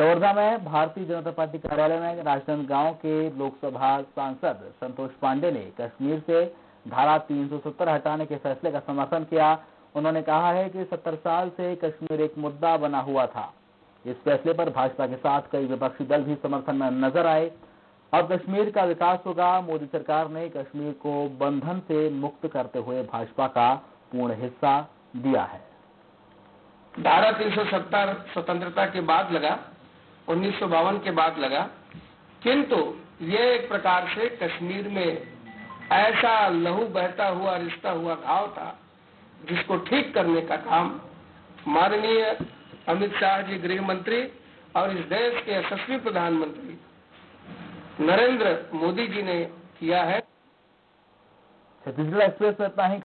कवर्धा में भारतीय जनता पार्टी कार्यालय में राजनांदगांव के लोकसभा सांसद संतोष पांडे ने कश्मीर से धारा 370 हटाने के फैसले का समर्थन किया। उन्होंने कहा है कि 70 साल से कश्मीर एक मुद्दा बना हुआ था। इस फैसले पर भाजपा के साथ कई विपक्षी दल भी समर्थन में नज़र आए। अब कश्मीर का विकास होगा। मोदी सरकार ने कश्मीर को बंधन से मुक्त करते हुए भाजपा का पूर्ण हिस्सा दिया है। धारा 370 स्वतंत्रता के बाद लगा। उन्नीस सौ बावन के बाद लगा। किंतु ये एक प्रकार से कश्मीर में ऐसा लहू बहता हुआ, रिश्ता हुआ घाव था, जिसको ठीक करने का काम माननीय अमित शाह जी गृह मंत्री और इस देश के यशस्वी प्रधानमंत्री नरेंद्र मोदी जी ने किया है। छत्तीसगढ़ एक्सप्रेस में इतना ही